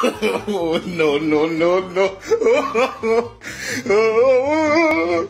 no, no, no, no.